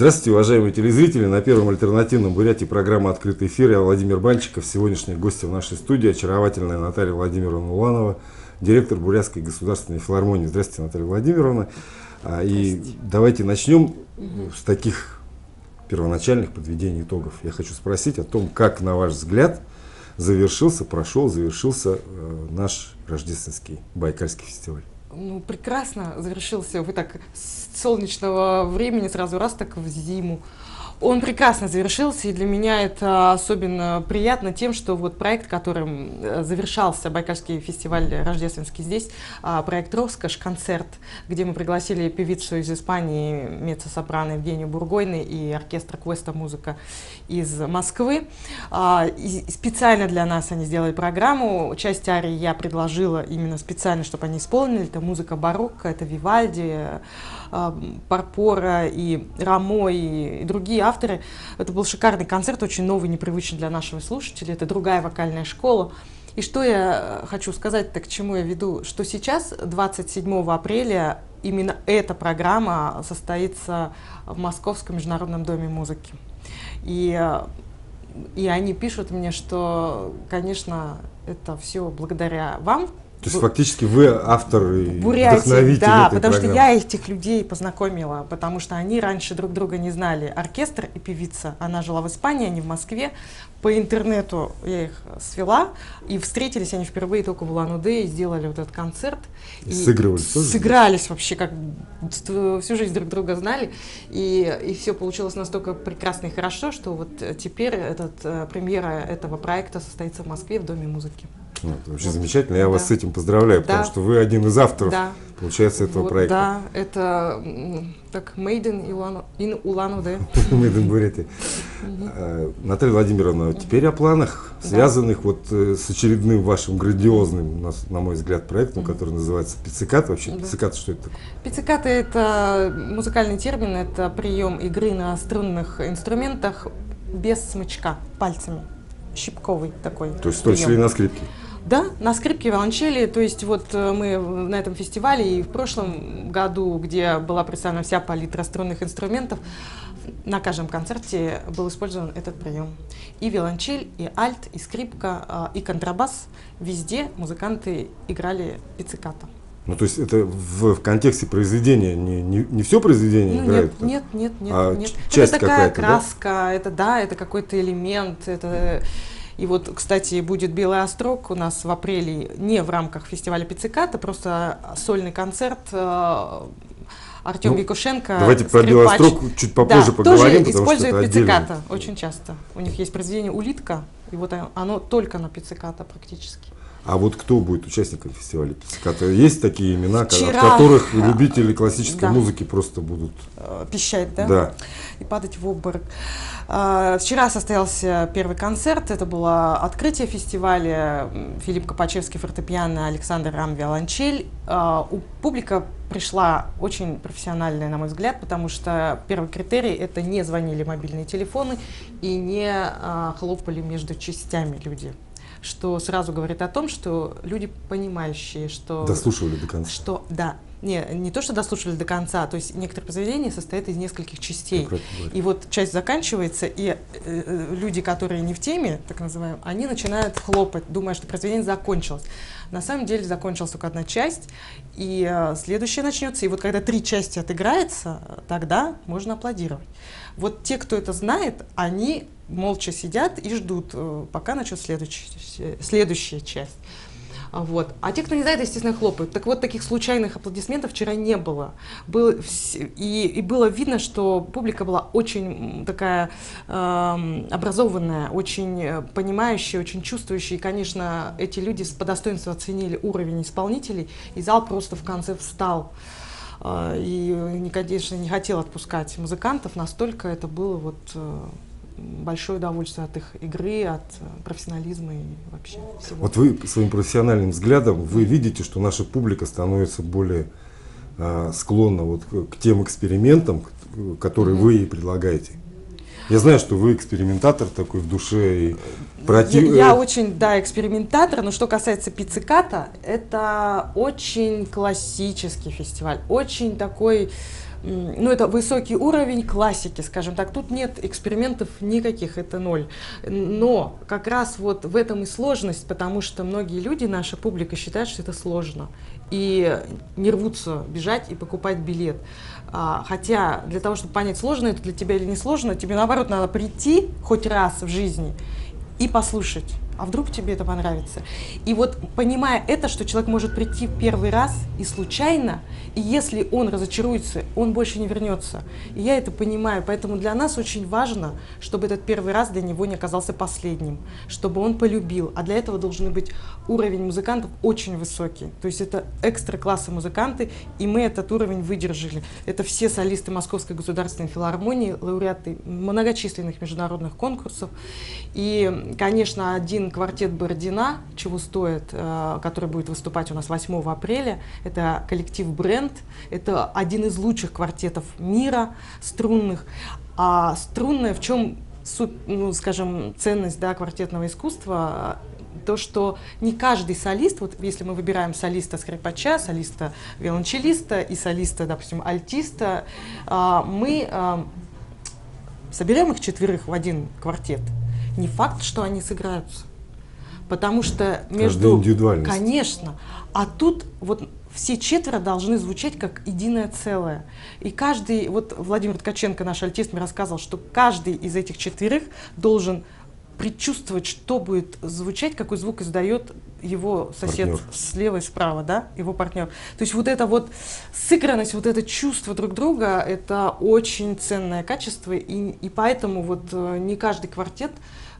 Здравствуйте, уважаемые телезрители. На первом альтернативном Бурятии программа «Открытый эфир». Я Владимир Банчиков. Сегодняшний гость в нашей студии очаровательная Наталья Владимировна Уланова, директор Бурятской государственной филармонии. Здравствуйте, Наталья Владимировна. А, и давайте начнем угу. с таких первоначальных подведений итогов. Я хочу спросить о том, как, на ваш взгляд, завершился, прошел, завершился э, наш рождественский Байкальский фестиваль. Ну, прекрасно завершился. Вы так с солнечного времени сразу раз так в зиму. Он прекрасно завершился, и для меня это особенно приятно тем, что вот проект, которым э, завершался Байкальский фестиваль рождественский здесь, а, проект «Роскошь», концерт, где мы пригласили певицу из Испании, меццо-сопрано Евгению Бургойны и оркестр Квеста «Музыка» из Москвы. А, и специально для нас они сделали программу. Часть арии я предложила именно специально, чтобы они исполнили. Это музыка барокко, это Вивальди, Парпора и Рамо и другие авторы. Это был шикарный концерт, очень новый, непривычный для нашего слушателя. Это другая вокальная школа. И что я хочу сказать, так к чему я веду, что сейчас, 27 апреля, именно эта программа состоится в Московском международном доме музыки. И, и они пишут мне, что, конечно, это все благодаря вам, то есть фактически вы автор и Бурятии, вдохновитель да, этой потому программы. что я этих людей познакомила, потому что они раньше друг друга не знали. Оркестр и певица, она жила в Испании, они в Москве. По интернету я их свела, и встретились они впервые только в Улан-Удэ и сделали вот этот концерт. И, и сыгрывались тоже? Сыгрались вообще, как всю жизнь друг друга знали, и, и все получилось настолько прекрасно и хорошо, что вот теперь этот, э, премьера этого проекта состоится в Москве в Доме музыки. Ну, это вообще замечательно. Я да. вас с этим поздравляю, да. потому что вы один из авторов, да. получается, этого вот, проекта. Да, это так Made in, in Улан-Удэ. Made in Бурятии. А, Наталья Владимировна, теперь о планах, связанных вот э, с очередным вашим грандиозным, на мой взгляд, проектом, который называется пиццикат. Вообще, пиццикат что это такое? Пиццикат – это музыкальный термин, это прием игры на струнных инструментах без смычка, пальцами щипковый такой. То есть числе и на скрипке? Да, на скрипке, виолончели. То есть вот э, мы на этом фестивале и в прошлом году, где была представлена вся палитра струнных инструментов, на каждом концерте был использован этот прием. И виолончель, и альт, и скрипка, а, и контрабас. Везде музыканты играли пицциката. Ну, то есть это в, в контексте произведения, не, не, не все произведение ну, играет? Нет, нет, нет, а нет. Часть это такая краска, да? это да, это какой-то элемент, это и вот, кстати, будет «Белый острог» у нас в апреле не в рамках фестиваля пицциката, просто сольный концерт э, Артем ну, Якушенко. Давайте скрипач. про «Белый острог чуть попозже да, поговорим, тоже использует пицциката очень часто. У них есть произведение «Улитка», и вот оно только на пицциката практически. А вот кто будет участником фестиваля пицциката? Есть такие имена, Вчера, от которых любители классической да. музыки просто будут... Э, пищать, да? Да. И падать в обморок. А, вчера состоялся первый концерт, это было открытие фестиваля, Филипп Копачевский фортепиано, Александр Рам виолончель. А, у публика пришла очень профессиональная, на мой взгляд, потому что первый критерий – это не звонили мобильные телефоны и не а, хлопали между частями люди что сразу говорит о том, что люди понимающие, что... Дослушивали до конца. Что, да, не, не то, что дослушали до конца, то есть некоторые произведения состоят из нескольких частей. И вот часть заканчивается, и э, э, люди, которые не в теме, так называемые, они начинают хлопать, думая, что произведение закончилось. На самом деле закончилась только одна часть, и э, следующая начнется. И вот когда три части отыграется, тогда можно аплодировать. Вот те, кто это знает, они молча сидят и ждут, э, пока начнется следующая, следующая часть. Вот. А те, кто не знает, естественно, хлопают. Так вот, таких случайных аплодисментов вчера не было. Был, и, и было видно, что публика была очень такая э, образованная, очень э, понимающая, очень чувствующая. И, конечно, эти люди по достоинству оценили уровень исполнителей, и зал просто в конце встал. Э, и, конечно, не хотел отпускать музыкантов, настолько это было вот... Э, большое удовольствие от их игры, от э, профессионализма и вообще всего. Вот вы своим профессиональным взглядом, вы видите, что наша публика становится более э, склонна вот к, к тем экспериментам, которые mm-hmm. вы ей предлагаете. Я знаю, что вы экспериментатор такой в душе и против... Я, я очень, да, экспериментатор, но что касается пицциката, это очень классический фестиваль, очень такой ну, это высокий уровень классики, скажем так. Тут нет экспериментов никаких, это ноль. Но как раз вот в этом и сложность, потому что многие люди, наша публика, считают, что это сложно. И не рвутся бежать и покупать билет. А, хотя для того, чтобы понять, сложно это для тебя или не сложно, тебе наоборот надо прийти хоть раз в жизни и послушать а вдруг тебе это понравится. И вот понимая это, что человек может прийти в первый раз и случайно, и если он разочаруется, он больше не вернется. И я это понимаю, поэтому для нас очень важно, чтобы этот первый раз для него не оказался последним, чтобы он полюбил. А для этого должен быть уровень музыкантов очень высокий. То есть это экстра класса музыканты, и мы этот уровень выдержали. Это все солисты Московской государственной филармонии, лауреаты многочисленных международных конкурсов. И, конечно, один квартет Бородина, чего стоит, э, который будет выступать у нас 8 апреля. Это коллектив Бренд. Это один из лучших квартетов мира струнных. А струнная в чем, ну, скажем, ценность да, квартетного искусства? то, что не каждый солист, вот если мы выбираем солиста скрипача, солиста виолончелиста и солиста, допустим, альтиста, а, мы а, соберем их четверых в один квартет. Не факт, что они сыграются. Потому что между... индивидуальность. Конечно. А тут вот все четверо должны звучать как единое целое. И каждый, вот Владимир Ткаченко, наш альтист, мне рассказывал, что каждый из этих четверых должен предчувствовать, что будет звучать, какой звук издает его сосед партнер. слева и справа, да, его партнер. То есть вот это вот сыгранность, вот это чувство друг друга, это очень ценное качество, и, и поэтому вот э, не каждый квартет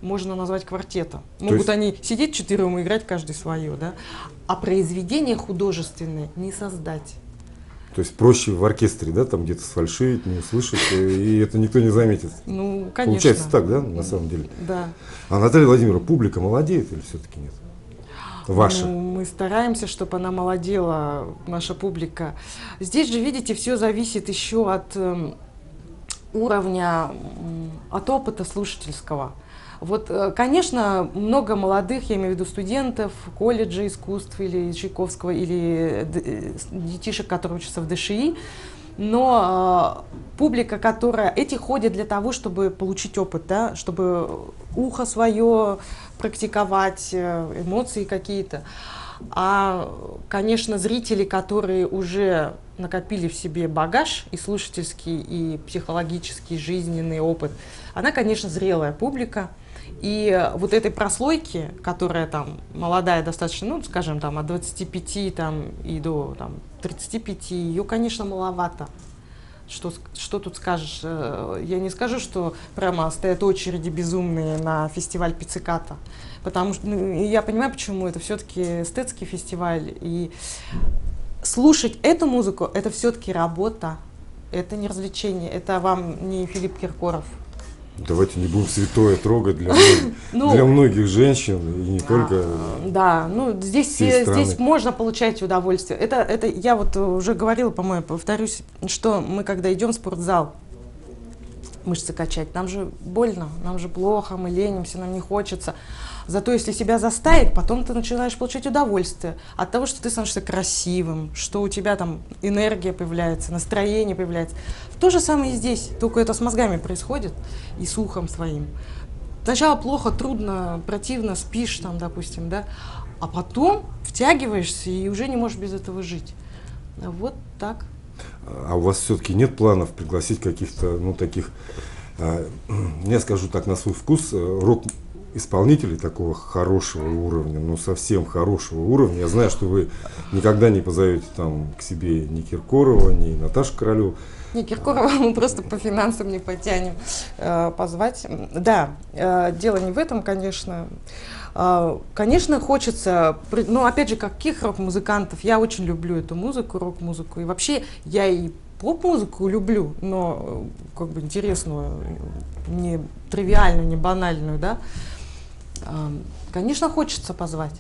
можно назвать квартетом. Могут есть... они сидеть четвером и играть каждый свое, да? А произведение художественное не создать. То есть проще в оркестре, да, там где-то сфальшивить, не услышать, и это никто не заметит. Ну, конечно. Получается так, да, на самом деле? Да. А Наталья Владимировна, публика молодеет или все-таки нет? Ваша? Ну, мы стараемся, чтобы она молодела, наша публика. Здесь же, видите, все зависит еще от э, уровня, от опыта слушательского. Вот, э, конечно, много молодых, я имею в виду студентов колледжа искусств или Чайковского, или э, детишек, которые учатся в ДШИ, но э, публика, которая эти ходят для того, чтобы получить опыт, да, чтобы ухо свое практиковать, э, эмоции какие-то. А, конечно, зрители, которые уже накопили в себе багаж и слушательский, и психологический, жизненный опыт, она, конечно, зрелая публика. И вот этой прослойки, которая там молодая достаточно, ну, скажем, там от 25 там, и до там, 35, ее, конечно, маловато. Что, что тут скажешь? Э, я не скажу, что прямо стоят очереди безумные на фестиваль пицциката. Потому что ну, я понимаю, почему это все-таки эстетский фестиваль. И слушать эту музыку это все-таки работа. Это не развлечение. Это вам не Филипп Киркоров. Давайте не будем святое трогать для, многих, ну, для многих женщин и не только. Да, ну здесь, здесь можно получать удовольствие. Это, это я вот уже говорила, по-моему, повторюсь, что мы когда идем в спортзал, мышцы качать, нам же больно, нам же плохо, мы ленимся, нам не хочется. Зато если себя заставить, потом ты начинаешь получать удовольствие от того, что ты становишься красивым, что у тебя там энергия появляется, настроение появляется. То же самое и здесь, только это с мозгами происходит и с ухом своим. Сначала плохо, трудно, противно, спишь там, допустим, да, а потом втягиваешься и уже не можешь без этого жить. Вот так. А у вас все-таки нет планов пригласить каких-то, ну, таких, а, я скажу так, на свой вкус, э, рок исполнителей такого хорошего уровня, ну совсем хорошего уровня. Я знаю, что вы никогда не позовете там к себе ни Киркорова, ни Наташу Королеву. Не, Киркорова мы просто по финансам не потянем э, позвать. Да, э, дело не в этом, конечно. Э, конечно, хочется, ну, опять же, каких рок-музыкантов? Я очень люблю эту музыку, рок-музыку. И вообще я и поп-музыку люблю, но как бы интересную, не тривиальную, не банальную, да. Конечно, хочется позвать.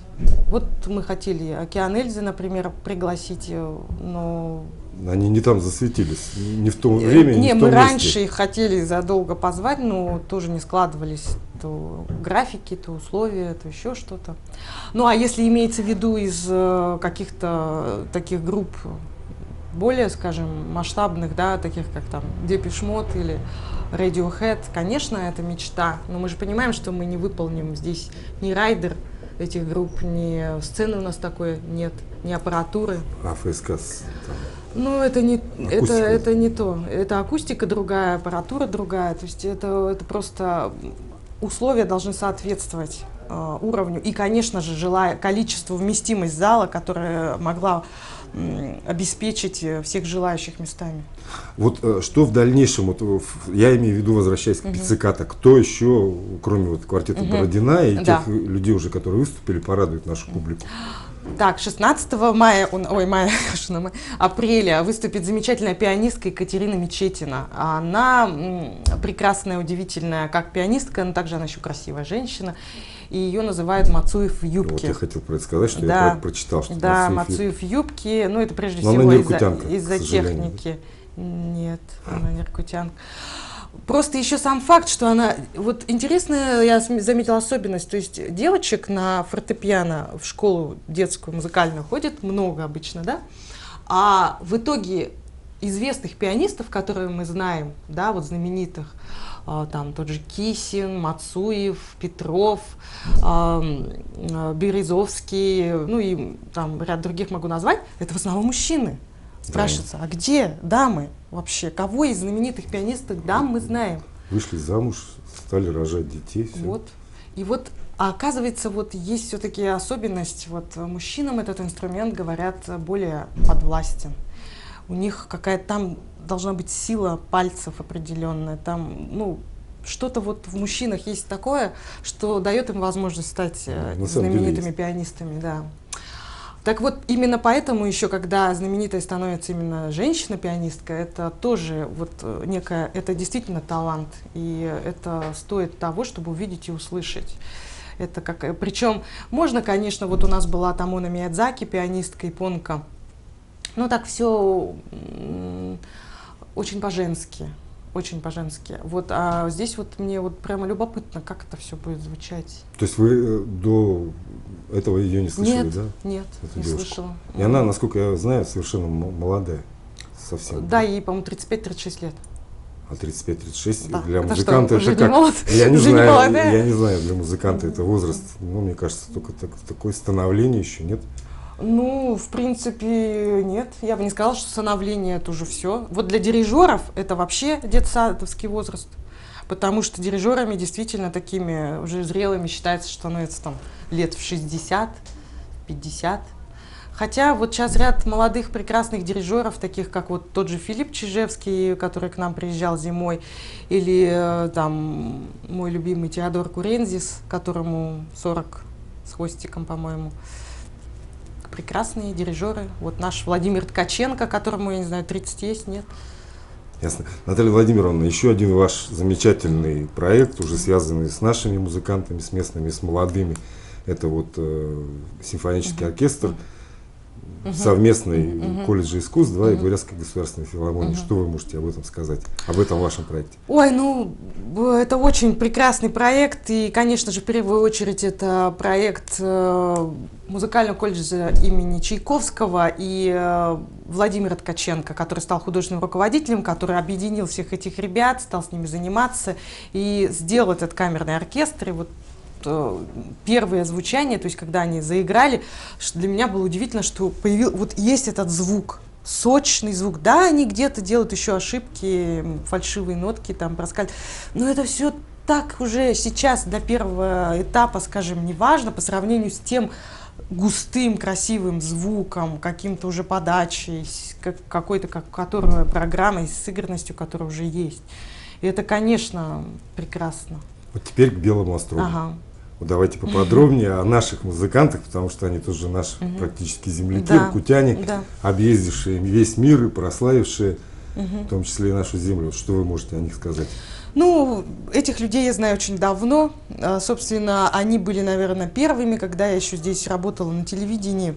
Вот мы хотели Океан Эльзы, например, пригласить, э, но... Они не там засветились, не в том э, времени, не, не в том мы месте. раньше их хотели задолго позвать, но тоже не складывались то графики, то условия, то еще что-то. Ну, а если имеется в виду из э, каких-то таких групп более, скажем, масштабных, да, таких как там Депешмот или Radiohead, конечно, это мечта, но мы же понимаем, что мы не выполним здесь ни райдер этих групп, ни сцены у нас такой нет, ни аппаратуры. А ФСК с- там, Ну, это не, это, Акустика. это не то. Это акустика другая, аппаратура другая. То есть это, это просто условия должны соответствовать э, уровню. И, конечно же, желая количеству, вместимость зала, которая могла обеспечить э, всех желающих местами. Вот э, что в дальнейшем, вот, э, я имею в виду, возвращаясь к Мгм. пицциката, кто еще, кроме вот квартета Мгм. Бородина и Да. тех людей уже, которые выступили, порадуют нашу публику? Так, 16 мая, ой, мая, апреля выступит замечательная пианистка Екатерина Мечетина. Она прекрасная, удивительная, как пианистка, но также она еще красивая женщина. И ее называют Мацуев в Вот юбке. я хотел про это сказать, что я Да. про это прочитал, что Да, Мацуев в юбке, ну это прежде Но всего из-за, из-за сожалению, техники. Нет, она не иркутянка. Просто еще сам факт, что она... Вот интересная, я заметила особенность, то есть девочек на фортепиано в школу детскую музыкальную ходит много обычно, да? А в итоге известных пианистов, которые мы знаем, да, вот знаменитых, там тот же Кисин, Мацуев, Петров, а, Березовский, ну и там ряд других могу назвать, это в основном мужчины. Спрашивается, а где дамы вообще? Кого из знаменитых пианисток дам мы знаем? вышли замуж, стали рожать детей. всё. Вот. И вот, а оказывается, вот есть все-таки особенность, вот мужчинам этот инструмент, говорят, более подвластен. У них какая-то там должна быть сила пальцев определенная, там, ну, что-то вот в мужчинах есть такое, что дает им возможность стать э, На знаменитыми пианистами, да. Так вот, именно поэтому еще, когда знаменитой становится именно женщина-пианистка, это тоже вот э, некая, это действительно талант, и это стоит того, чтобы увидеть и услышать. Это как, причем можно, конечно, вот у нас была Тамона Миядзаки, пианистка японка, но так все очень по-женски, очень по-женски. Вот, а здесь вот мне вот прямо любопытно, как это все будет звучать. То есть вы э, до этого ее не слышали, Нет, да? нет, Эту не девушку. слышала. И она, насколько я знаю, совершенно молодая. Совсем. Да, ей, по-моему, 35-36 лет. А 35-36 Да. для Это музыканта что, это не как? молод? Я не Уже не знаю, молодая? я не знаю, для музыканта это возраст. Ну, мне кажется, только так- такое становление еще нет. Ну, в принципе, нет. Я бы не сказала, что становление это уже все. Вот для дирижеров это вообще детсадовский возраст. Потому что дирижерами действительно такими уже зрелыми считается, что становится там лет в 60, 50. Хотя вот сейчас ряд молодых прекрасных дирижеров, таких как вот тот же Филипп Чижевский, который к нам приезжал зимой, или э, там мой любимый Теодор Курензис, которому 40 с хвостиком, по-моему. Прекрасные дирижеры. Вот наш Владимир Ткаченко, которому, я не знаю, 30 есть, нет? Ясно. Наталья Владимировна, еще один ваш замечательный проект, уже связанный с нашими музыкантами, с местными, с молодыми. Это вот э, симфонический оркестр, Мгм. совместный Мгм. колледжа искусств, да, и. Бурятской государственной филармонии. Что вы можете об этом сказать, об этом вашем проекте? Ой, ну, это очень прекрасный проект, и, конечно же, в первую очередь это проект э, музыкального колледжа имени Чайковского и э, Владимира Ткаченко, который стал художественным руководителем, который объединил всех этих ребят, стал с ними заниматься и сделал этот камерный оркестр. И вот первое звучание, то есть когда они заиграли, для меня было удивительно, что появил, вот есть этот звук, сочный звук. Да, они где-то делают еще ошибки, фальшивые нотки там проскальзывают, но это все так уже сейчас для первого этапа, скажем, не важно по сравнению с тем густым, красивым звуком, каким-то уже подачей, как- какой-то, как, которая программой, с сыгранностью, которая уже есть. И это, конечно, прекрасно. Вот теперь к Белому острову. Ага. Вот давайте поподробнее о наших музыкантах, потому что они тоже наши практически земляки, Да, иркутяне, Да. объездившие весь мир и прославившие, в том числе и нашу землю. Что вы можете о них сказать? Ну, этих людей я знаю очень давно. А, Собственно, они были, наверное, первыми, когда я еще здесь работала на телевидении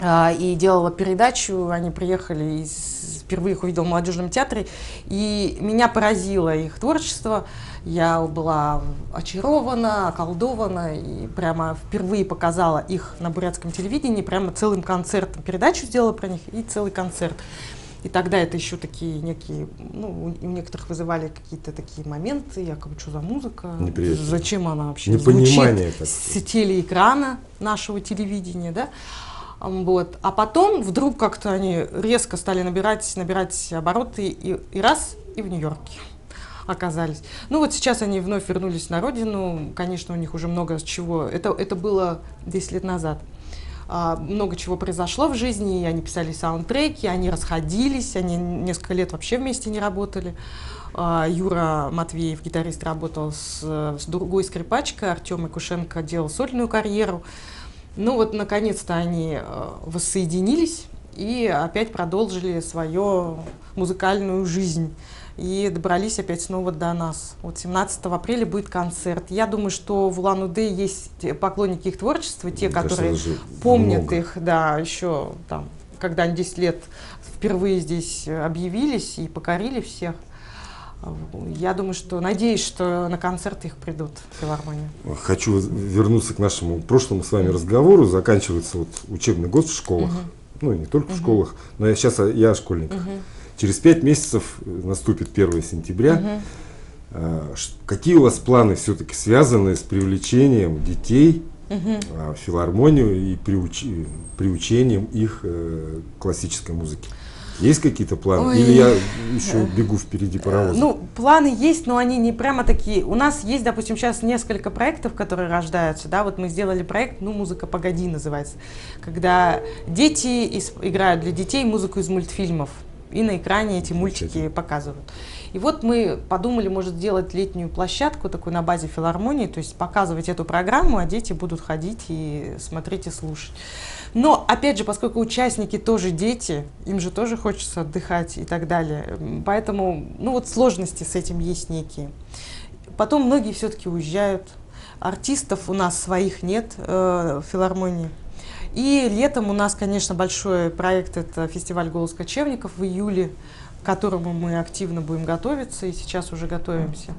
и делала передачу. Они приехали из впервые их увидела в молодежном театре, и меня поразило их творчество. Я была очарована, околдована, и прямо впервые показала их на бурятском телевидении, прямо целым концертом. Передачу сделала про них и целый концерт. И тогда это еще такие некие, ну, у некоторых вызывали какие-то такие моменты, якобы, что за музыка, зачем она вообще Непонимание звучит с телеэкрана нашего телевидения, да. Вот. А потом вдруг как-то они резко стали набирать, набирать обороты и, и раз, и в Нью-Йорке оказались. Ну вот сейчас они вновь вернулись на родину. Конечно, у них уже много чего. Это, это было 10 лет назад. А, много чего произошло в жизни, они писали саундтреки, они расходились, они несколько лет вообще вместе не работали. А, Юра Матвеев, гитарист, работал с, с другой скрипачкой, Артем Якушенко делал сольную карьеру. Ну вот, наконец-то они э, воссоединились и опять продолжили свою музыкальную жизнь. И добрались опять снова до нас. Вот 17 апреля будет концерт. Я думаю, что в Улан-Удэ есть поклонники их творчества, те, Мне которые помнят много. их, да, еще там, когда они 10 лет впервые здесь объявились и покорили всех. Я думаю, что надеюсь, что на концерт их придут в филармонию. Хочу вернуться к нашему прошлому с вами разговору. Заканчивается вот учебный год в школах. Угу. Ну, и не только угу. в школах, но я сейчас я о школьниках. Угу. Через пять месяцев наступит 1 сентября. Угу. Какие у вас планы все-таки связанные с привлечением детей угу. в филармонию и приуч... приучением их э, классической музыке? Есть какие-то планы? Ой. Или я еще бегу впереди паровоза? Ну, планы есть, но они не прямо такие. У нас есть, допустим, сейчас несколько проектов, которые рождаются. Да, вот мы сделали проект, ну, «Музыка погоди» называется. Когда дети играют для детей музыку из мультфильмов. И на экране эти мультики показывают. И вот мы подумали, может, сделать летнюю площадку такую на базе филармонии, то есть показывать эту программу, а дети будут ходить и смотреть и слушать. Но, опять же, поскольку участники тоже дети, им же тоже хочется отдыхать и так далее. Поэтому, ну вот сложности с этим есть некие. Потом многие все-таки уезжают. Артистов у нас своих нет э, в филармонии. И летом у нас, конечно, большой проект, это фестиваль «Голос кочевников» в июле, к которому мы активно будем готовиться, и сейчас уже готовимся.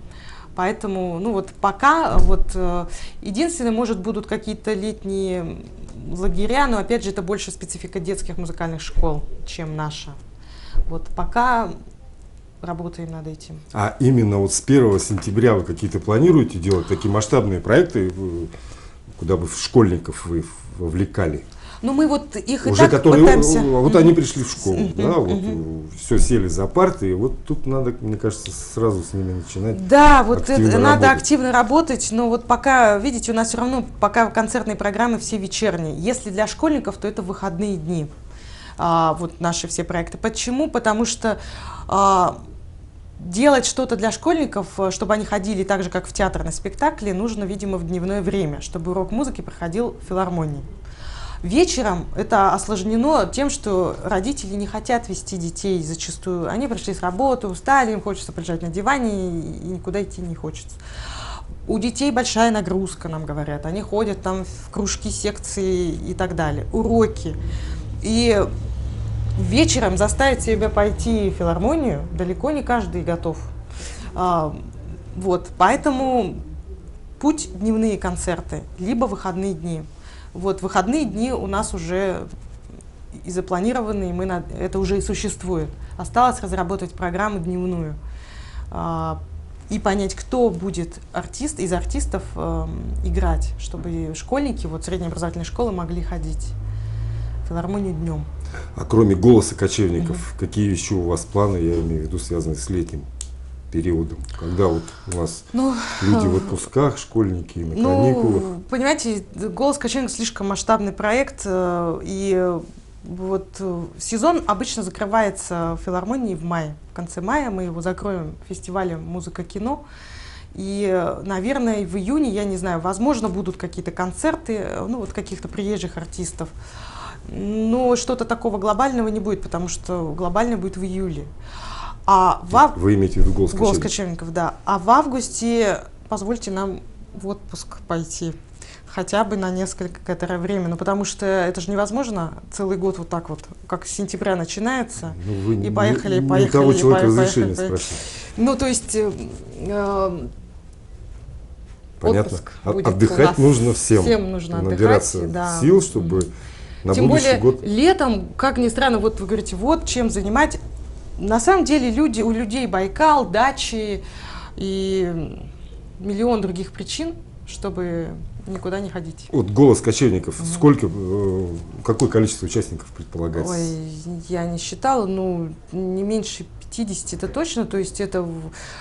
Поэтому, ну вот пока, вот э, единственное, может, будут какие-то летние лагеря, но опять же это больше специфика детских музыкальных школ, чем наша. Вот пока работаем над этим. А именно вот с 1 сентября вы какие-то планируете делать такие масштабные проекты, куда бы школьников вы вовлекали? Ну, мы вот их Уже и так которые, пытаемся... Вот они пришли в школу, да, вот все сели за парты, и вот тут надо, мне кажется, сразу с ними начинать Да, вот это, работать. надо активно работать, но вот пока, видите, у нас все равно пока концертные программы все вечерние. Если для школьников, то это выходные дни. А, вот наши все проекты. Почему? Потому что а, делать что-то для школьников, чтобы они ходили так же, как в театр на спектакле, нужно, видимо, в дневное время, чтобы урок музыки проходил в филармонии. Вечером это осложнено тем, что родители не хотят вести детей зачастую. Они пришли с работы, устали, им хочется полежать на диване и никуда идти не хочется. У детей большая нагрузка, нам говорят. Они ходят там в кружки, секции и так далее. Уроки. И вечером заставить себя пойти в филармонию далеко не каждый готов. А, вот, поэтому путь дневные концерты, либо выходные дни. Вот выходные дни у нас уже и запланированы, и мы на, это уже и существует. Осталось разработать программу дневную а, и понять, кто будет артист из артистов э, играть, чтобы школьники, вот средние образовательные школы могли ходить в филармонию днем. А кроме голоса кочевников, угу. какие еще у вас планы, я имею в виду, связанные с летним? Периодом, когда вот у нас ну, люди в отпусках, школьники на ну, каникулах? Понимаете, «Голос кочевника» слишком масштабный проект, э, и вот э, сезон обычно закрывается в филармонии в мае. В конце мая мы его закроем фестивалем «Музыка-кино». И, наверное, в июне, я не знаю, возможно, будут какие-то концерты, э, ну, вот каких-то приезжих артистов. Но что-то такого глобального не будет, потому что глобальное будет в июле. А в ав... Вы имеете в виду голос, голос кочевников? да. А в августе позвольте нам в отпуск пойти. хотя бы на несколько время. Ну, потому что это же невозможно целый год вот так вот, как с сентября начинается, ну, вы и поехали, не, поехали, того человека поехали, разрешения поехали. Ну, то есть... Э, э, Понятно. От, отдыхать нужно всем. Всем нужно Набираться отдыхать, да. сил, чтобы на Тем будущий более год... летом, как ни странно, вот вы говорите, вот чем занимать. На самом деле люди, у людей Байкал, дачи и миллион других причин, чтобы никуда не ходить. Вот голос кочевников, угу. сколько, э, какое количество участников предполагается? Ой, я не считала, ну, не меньше 50 это точно, то есть это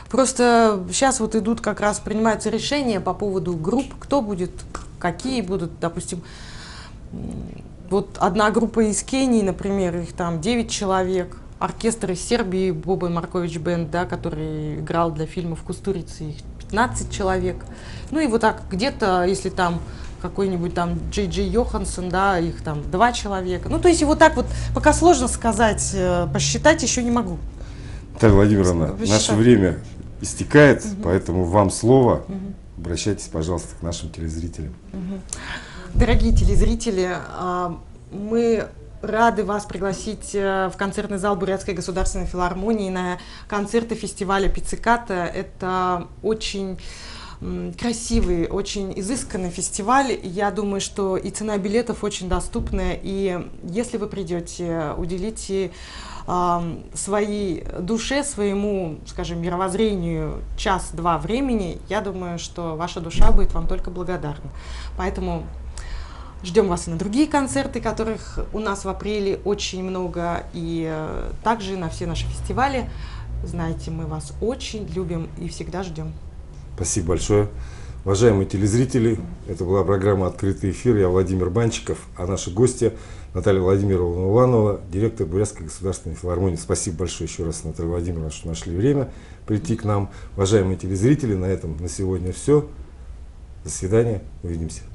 просто сейчас вот идут как раз принимаются решения по поводу групп, кто будет, какие будут, допустим, вот одна группа из Кении, например, их там 9 человек, оркестр из Сербии, Боба Маркович Бенд, да, который играл для фильмов Кустурицы, их 15 человек. Ну и вот так где-то, если там какой-нибудь там Джей Джей Йоханссон, да, их там два человека. Ну, то есть вот так вот, пока сложно сказать, э, посчитать еще не могу. Наталья Владимировна, наше время истекает, угу. поэтому вам слово. Угу. Обращайтесь, пожалуйста, к нашим телезрителям. Угу. Дорогие телезрители, а, мы рады вас пригласить э, в концертный зал Бурятской государственной филармонии на концерты фестиваля Пицциката. Это очень красивый, очень изысканный фестиваль. Я думаю, что и цена билетов очень доступная. И если вы придете, уделите своей душе, своему, скажем, мировоззрению час-два времени, я думаю, что ваша душа будет вам только благодарна. Поэтому Ждем вас и на другие концерты, которых у нас в апреле очень много, и э, также на все наши фестивали. Знаете, мы вас очень любим и всегда ждем. Спасибо большое. Уважаемые телезрители, это была программа «Открытый эфир». Я Владимир Банчиков, а наши гости Наталья Владимировна Уланова, директор Бурятской государственной филармонии. Спасибо большое еще раз, Наталья Владимировна, что нашли время прийти к нам. Уважаемые телезрители, на этом на сегодня все. До свидания, увидимся.